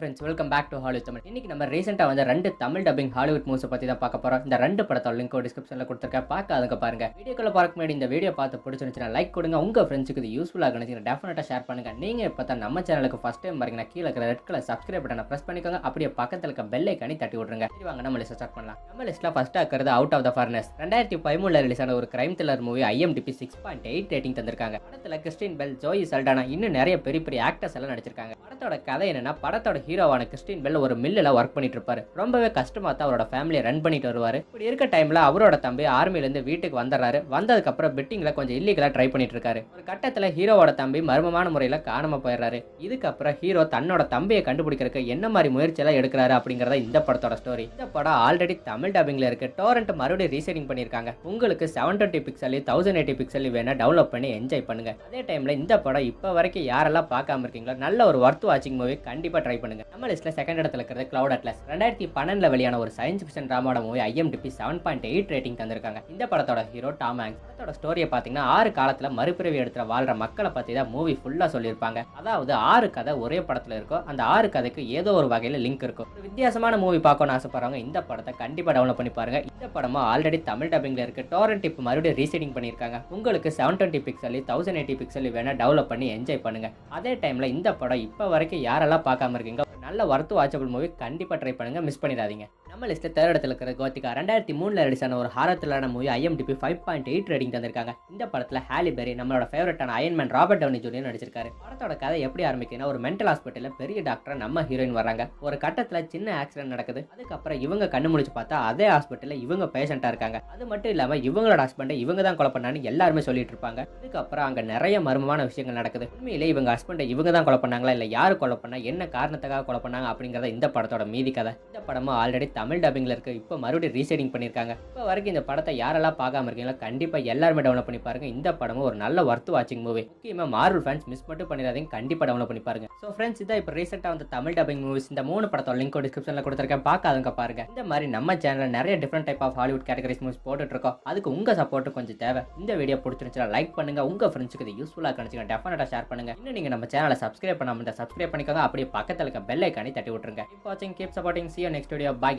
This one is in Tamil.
Friends welcome back to Hollywood Tamil இன்னைக்கு நம்ம ரீசெண்டாக வந்து ரெண்டு தமிழ் டப்பிங் ஹாலிவுட் மூவ்ஸை பற்றி தான் பார்க்க போகிறோம் இந்த ரெண்டு படத்தோட லிங்க் டிஸ்கிரிப்ஷனில் கொடுத்துருக்கேன். பார்க்க அதுக்கு பாருங்க. வீடியோக்குள்ள பார்க்க முன்னாடி இந்த வீடியோ பார்த்து பிடிச்சிருந்துச்சுன்னா லைக் கொடுங்க. உங்கள் ஃப்ரெண்ட்ஸுக்கு இது யூஸ்ஃபுல்லாக நினைச்சிங்க டெஃபினட்டாக ஷேர் பண்ணுங்க. நீங்கள் இப்போ தான் நம்ம சேனலுக்கு ஃபஸ்ட் டைம் பாருங்கன்னா கீழே இருக்கிற ரெட் கலர் சப்ஸ்கிரைப் பட்டனை ப்ரெஸ் பண்ணிக்கோங்க. அப்படியே பக்கத்தில் இருக்க பெல் ஐக்கானி தட்டி விட்ருங்க சரி வாங்க நம்ம லிஸ்ட் ஸ்டார்ட் பண்ணலாம். நம்ம லிஸ்ட்டில் ஃபஸ்ட்டாக இருக்கிறது அவுட் ஆஃப் த ஃபர்னஸ் ரெண்டாயிரத்தி பதிமூணில் ரிலீஸ் ஆன ஒரு crime thriller movie IMDb six point eight rating தந்திருக்காங்க. படத்தில் கிறிஸ்டின் பெல் ஜோயி சல்டானா இன்னும் நிறைய பெரிய பெரிய ஆக்டர்ஸ் எல்லாம் நடிச்சிருக்காங்க. படத்தோட கதை என்னன்னா படத்தோட ஹீரோவான கிறிஸ்டின் பெல் ஒரு மில்லில் ஒர்க் பண்ணிட்டு இருப்பாரு ரொம்பவே கஷ்டமா தான் அவரோட ஃபேமிலியை ரன் பண்ணிட்டு வருவார். இப்படி இருக்க டைம்ல அவரோட தம்பி ஆர்மிலேருந்து வீட்டுக்கு வந்துடுறாரு. வந்ததுக்கப்புறம் பெட்டிங்கில் கொஞ்சம் இல்லீகலாக ட்ரை பண்ணிட்டு இருக்காரு ஒரு கட்டத்தில் ஹீரோவோட தம்பி மர்மமான முறையில் காணாம போயிடுறாரு. இதுக்கப்புறம் ஹீரோ தன்னோட தம்பியை கண்டுபிடிக்கிறதுக்கு என்ன மாதிரி முயற்சியெல்லாம் எடுக்கிறாரு அப்படிங்கிறத இந்த படத்தோட ஸ்டோரி இந்த படம் ஆல்ரெடி தமிழ் டப்பிங்கில் இருக்கு. டோரண்ட் மறுபடியும் ரீசெடிங் பண்ணியிருக்காங்க. உங்களுக்கு seven twenty pixel thousand eighty pixel வேணால் டவுன்லோட் பண்ணி என்ஜாய் பண்ணுங்க. அதே டைமில் இந்த படம் இப்போ வரைக்கும் யாரெல்லாம் பார்க்காம இருக்கீங்களோ நல்ல ஒரு ஒர்த் வாட்சிங் மூவி கண்டிப்பாக ட்ரை பண்ணுங்க. நம்ம லிஸ்ட்ல செகண்ட் இடத்துல இருக்கிறது கிளவுட் அட்லஸ் ரெண்டாயிரத்தி பன்னெண்டுல வெளியான ஒரு science fiction டிராமாவோட movie IMDb seven point eight rating தந்திருக்காங்க. இந்த படத்தோட ஹீரோ டாம் ஹேங்ஸ் படத்தோட ஸ்டோரியை பார்த்தீங்கன்னா ஆறு காலத்துல மறுபிறவி எடுத்துற வாழ்ற மக்களை பத்தி தான் மூவி ஃபுல்லா சொல்லியிருப்பாங்க. அதாவது ஆறு கதை ஒரே படத்துல இருக்கும் அந்த ஆறு கதைக்கு ஏதோ ஒரு வகையில லிங்க் இருக்கும். ஒரு வித்தியாசமான மூவி பார்க்கணும்னு ஆசைப்படுறவங்க இந்த படத்தை கண்டிப்பா டவுன்லோட் பண்ணி பாருங்க. இந்த படமும் ஆல்ரெடி தமிழ் டப்பிங்ல இருக்கு. டோரன் டிப் மறுபடியும் ரீசெட்டிங் பண்ணியிருக்காங்க. உங்களுக்கு seven twenty pixel thousand eighty pixel வேணா டெவலப் பண்ணி என்ஜாய் பண்ணுங்க. அதே டைம்ல இந்த படம் இப்போ வரைக்கும் யாரெல்லாம் பார்க்காம இருக்கீங்க? நல்ல ஒர்த்து வாட்சபிள் மூவி கண்டிப்பாக ட்ரை பண்ணுங்கள் மிஸ் பண்ணிடாதீங்க. நம்ம லிஸ்ட்டில் தேர்ட் இடத்துல இருக்கிற கோத்திகா ரெண்டாயிரத்தி மூணில் ரிலீஸ் ஆன ஒரு horror த்ரில்லரான movie IMDb five point eight rating தந்திருக்காங்க. இந்த படத்தில் ஹாலி பெரி நம்மளோட ஃபேவரட்டான அயன்மேன் ராபர்ட் டவுனி ஜூனியர் நடிச்சிருக்காரு. படத்தோட கதை எப்படி ஆரம்பிக்குதுன்னா ஒரு மென்டல் ஹாஸ்பிட்டலில் பெரிய டாக்டர் நம்ம ஹீரோயின் வராங்க ஒரு கட்டத்தில் சின்ன ஆக்சிடென்ட் நடக்குது. அதுக்கப்புறம் இவங்க கண்ணு முடிச்சு பார்த்தா அதே ஹாஸ்பிட்டலில் இவங்க பேஷண்ட்டாக இருக்காங்க. அது மட்டும் இல்லாமல் இவங்களோட ஹஸ்பண்டை இவங்க தான் கொலை பண்ணான்னு எல்லாருமே சொல்லிட்டு இருப்பாங்க. அதுக்கப்புறம் அங்கே நிறைய மர்மமான விஷயங்கள் நடக்குது. உண்மையிலே இவங்க ஹஸ்பண்டை இவங்க தான் கொலை பண்ணாங்களா? யார் யாரு கொலை பண்ணா? என்ன காரணத்துக்காக கொலை பண்ணாங்க? அப்படிங்கறத இந்த படத்தோட மீதி கதை. இந்த படமும் ஆல்ரெடி தமிழ் டப்பிங்கில் இருக்க இப்போ மறுபடியும் ரீசெடிங் பண்ணியிருக்காங்க இப்போ வரைக்கும் இந்த படத்தை யாரெல்லாம் பார்க்காம இருக்கீங்களோ கண்டிப்பாக எல்லாருமே டவுன்லோட் பண்ணி பாருங்க. இந்த படமும் ஒரு நல்ல ஒர்த் வாட்சிங் மூவி முக்கியமாக மார்வல் ஃபேன்ஸ் மிஸ் மட்டும் பண்ணிடாதீங்க. கண்டிப்பாக டவுன்லோட் பண்ணி பாருங்க. ஸோ ஃப்ரெண்ட்ஸ் இதான் இப்போ ரீசெண்டாக வந்து தமிழ் டப்பிங் மூவிஸ் இந்த மூணு படத்தோட லிங்க் டிஸ்கிரிப்ஷனில் கொடுத்துருக்கேன். பார்க்காதுங்க பாருங்க. இந்த மாதிரி நம்ம சேனலில் நிறைய different type of Hollywood categories movies போட்டுட்டு இருக்கோம் அதுக்கு உங்கள் சப்போர்ட்டு கொஞ்சம் தேவை. இந்த வீடியோ பிடிச்சிருந்துச்சுன்னா லைக் பண்ணுங்க. உங்க ஃப்ரெண்ட்ஸுக்கு இது யூஸ்ஃபுல்லாக கணிச்சுங்க டெஃபினட்டாக ஷேர் பண்ணுங்க. இன்னும் நீங்கள் நம்ம சேனலை சப்ஸ்கிரைப் பண்ணாமல் சப்ஸ்கிரைப் பண்ணிக்கோங்க. அப்படியே பக்கத்தில் இருக்க பெல் ஐக்கானே தட்டி விட்டுருங்க. கீப் வாட்சிங் keep supporting see next video bye